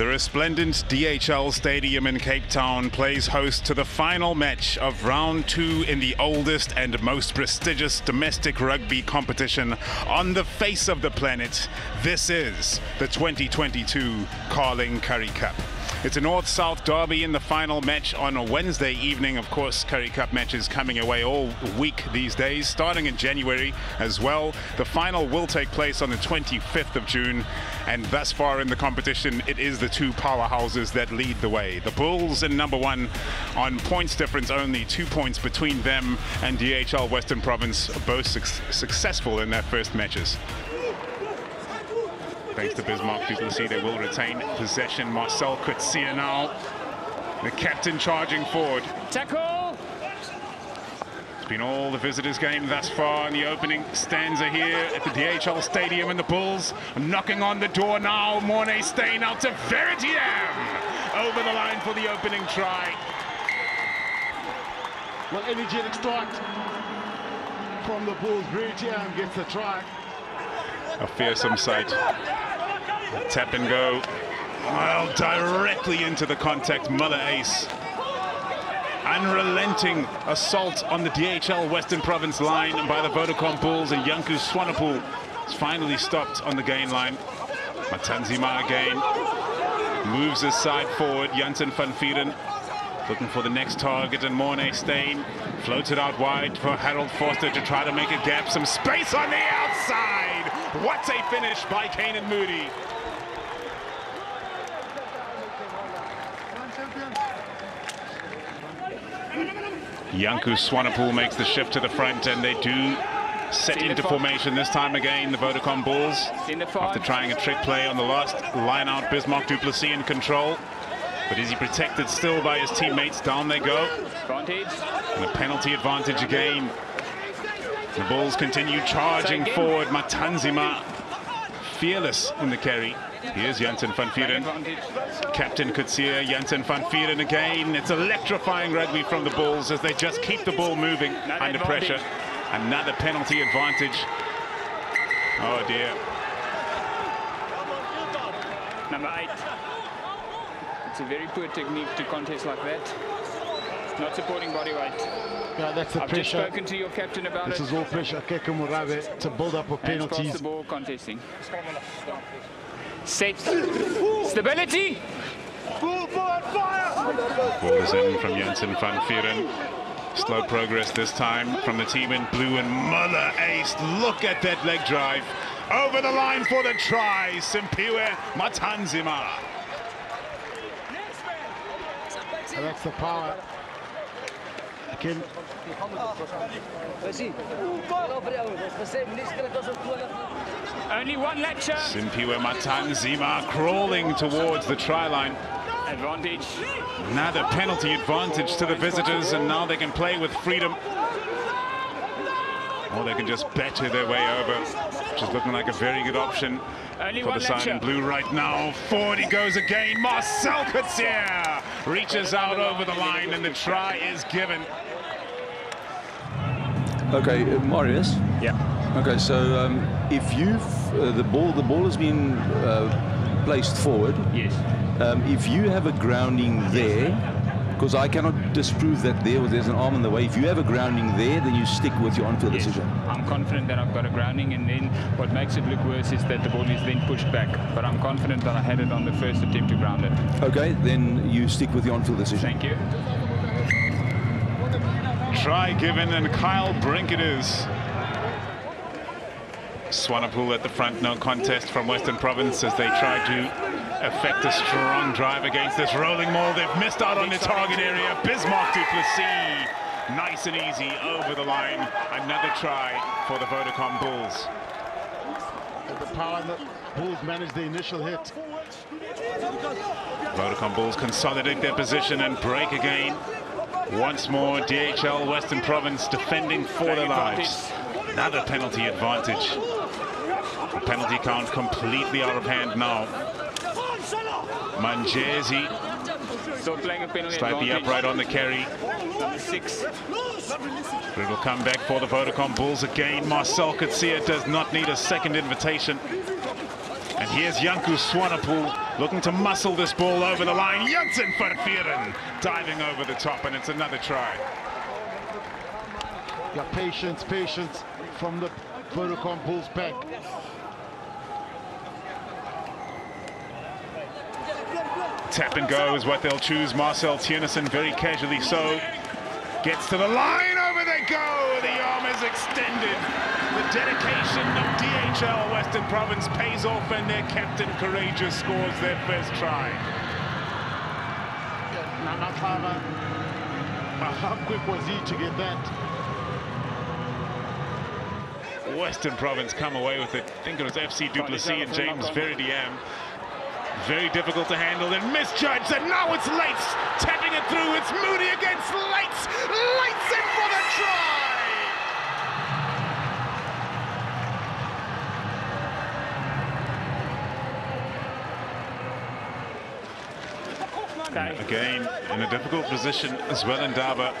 The resplendent DHL Stadium in Cape Town plays host to the final match of round two in the oldest and most prestigious domestic rugby competition on the face of the planet. This is the 2022 Carling Currie Cup. It's a North-South derby in the final match on a Wednesday evening. Of course, Currie Cup matches coming away all week these days, starting in January as well. The final will take place on the 25th of June, and thus far in the competition, it is the two powerhouses that lead the way. The Bulls in number one on points difference only, two points between them and DHL Western Province, both su successful in their first matches. Thanks to Bismarck du Plessis, they will retain possession. Marcell Coetzee now, the captain charging forward. Tackle! It's been all the visitors' game thus far in the opening stanza here at the DHL Stadium and the Bulls knocking on the door now. Morné Steyn out to Verity-Amm over the line for the opening try. Well, energetic start from the Bulls. Verity-Amm gets the try. A fearsome sight. Tap and go. Well, directly into the contact, Muller Uys. Unrelenting assault on the DHL Western Province line by the Vodacom Bulls and Janko Swanepoel is finally stopped on the gain line. Matanzima again moves his side forward. Janssen van Vieren looking for the next target and Morné Steyn floats it out wide for Harold Vorster to try to make a gap. Some space on the outside. What a finish by Canan Moodie. Janko Swanepoel makes the shift to the front and they do set into formation this time again, the Vodacom Bulls. After trying a trick play on the last line out, Bismarck du Plessis in control. But is he protected still by his teammates? Down they go. And a penalty advantage again. The Bulls continue charging forward. Matanzima fearless in the carry. Here's Janssen van Vieren. Captain Coetzee, Janssen van Vieren again. It's electrifying rugby from the Bulls as they just keep the ball moving under pressure. Another penalty advantage. Oh dear. Number eight. It's a very poor technique to contest like that. Not supporting body weight. Yeah, that's the I've just spoken to your captain about This it. is all pressure. Keke Murabe to build up of Hands across penalties. the ball contesting. Set. Stability. Ball is in from Janssen van Vieren. Slow progress this time from the team in blue and Muller Uys. Look at that leg drive. Over the line for the try. Simphiwe Matanzima. And that's the power. Again, Only one lecture. Simphiwe Matanzima crawling towards the try line. Advantage. Another penalty advantage to the visitors, and now they can play with freedom. Or they can just batter their way over, which is looking like a very good option Only for the side in blue right now. Forward he goes again. Marcell Coetzee reaches out over the line, and the try is given. Okay, uh, Marius. Yeah. Okay, so um, if you've uh, the ball, the ball has been uh, placed forward. Yes. Um, if you have a grounding there, because I cannot disprove that there was there's an arm in the way. If you have a grounding there, then you stick with your on-field Yes. decision. I'm confident that I've got a grounding, and then what makes it look worse is that the ball is then pushed back. But I'm confident that I had it on the first attempt to ground it. Okay, then you stick with your on-field decision. Thank you. Try given, and Kyle Brink it is. Swanepoel at the front, no contest from Western Province as they try to effect a strong drive against this rolling maul. They've missed out on the target area. Bismarck du Plessis, nice and easy over the line. Another try for the Vodacom Bulls. the power and the Bulls managed the initial hit. Vodacom Bulls consolidate their position and break again. Once more, DHL Western Province defending for their lives. Another penalty advantage. The penalty count completely out of hand now. Manjezi Still playing a penalty slightly advantage. upright on the carry. Number six. But it'll come back for the Vodacom Bulls again. Marcell Coetzee does not need a second invitation. And here's Janko Swanepoel looking to muscle this ball over the line. Janssen van Vuuren diving over the top, and it's another try. Yeah, patience, patience from the Vodacom Bulls back. Tap and go is what they'll choose. Marcel Theunissen very casually so. Gets to the line, over they go. The arm is extended. The dedication of DHL Western Province pays off and their captain Courageous scores their first try. Nana Kava, how quick was he to get that? Western Province come away with it. I think it was FC du Plessis and James Verity-Amm. Very difficult to handle and misjudged, and now it's Leitz tapping it through. It's Moodie against Leitz. Leitz in for the try. Again, in a difficult position as well in Daba.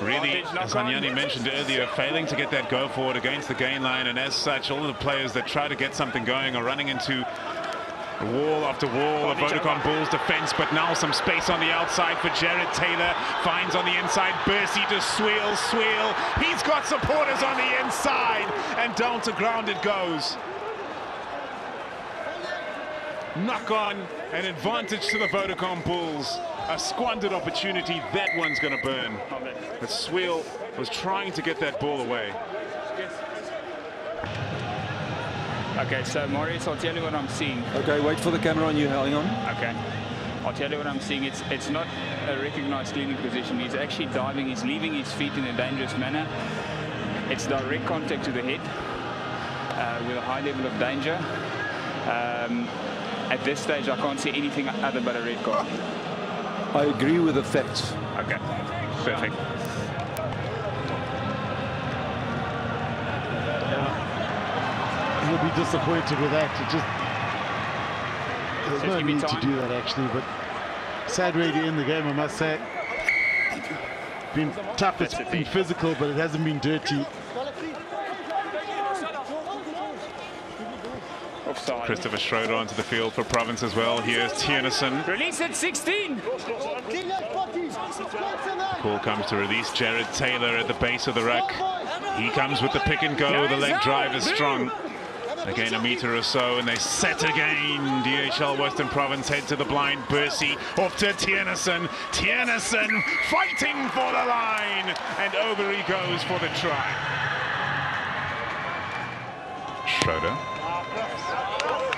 Really, as Anyani mentioned earlier, failing to get that go forward against the gain line, and as such, all of the players that try to get something going are running into wall after wall of Vodacom Bulls defense, but now some space on the outside for Jared Taylor. Finds on the inside, Bursey to Sweel, Sweel. He's got supporters on the inside, and down to ground it goes. Knock on, an advantage to the Vodacom Bulls. A squandered opportunity, that one's going to burn. But Sweel was trying to get that ball away. Okay, so Maurice, I'll tell you what I'm seeing. Okay, wait for the camera on you, hang on. Okay. I'll tell you what I'm seeing. It's it's not a recognized cleaning position. He's actually diving. He's leaving his feet in a dangerous manner. It's direct contact to the head uh, with a high level of danger. Um, at this stage, I can't see anything other but a red card. I agree with the facts. Okay, perfect. He'll be disappointed with that. It just there's no need to do that actually, but sad way to end the game, I must say. Been tough, it's been physical, but it hasn't been dirty. Offside. Christopher Schroeder onto the field for Province as well. Here's Theunissen. Release at 16. Call comes to release Jared Taylor at the base of the ruck. He comes with the pick and go. The leg drive is strong. Again, a meter or so, and they set again. DHL Western Province head to the blind. Bursey off to Theunissen. Theunissen fighting for the line, and over he goes for the try. Schroeder.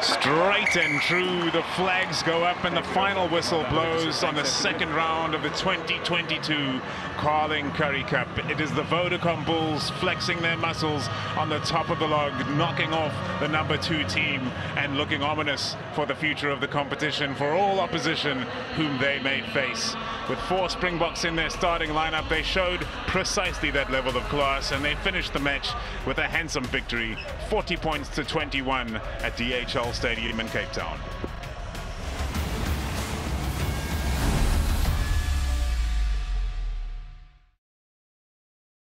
Straight and true, the flags go up and the final whistle blows on the second round of the 2022 Carling Currie Cup. It is the Vodacom Bulls flexing their muscles on the top of the log, knocking off the number two team and looking ominous for the future of the competition for all opposition whom they may face. With four Springboks in their starting lineup, they showed precisely that level of class and they finished the match with a handsome victory, 40 points to 21 at DHL Stadium in Cape Town.